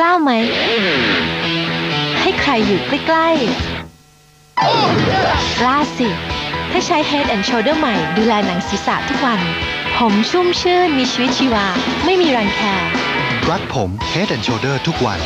ล้าไหม ให้ใครอยู่ใกล้ๆกล้าสิ ถ้าใช้ Head and Shoulder ใหม่ดูแลหนังศีรษะทุกวัน ผมชุ่มชื่นมีชีวิตชีวา ไม่มีรังแค รักผม Head and Shoulder ทุกวัน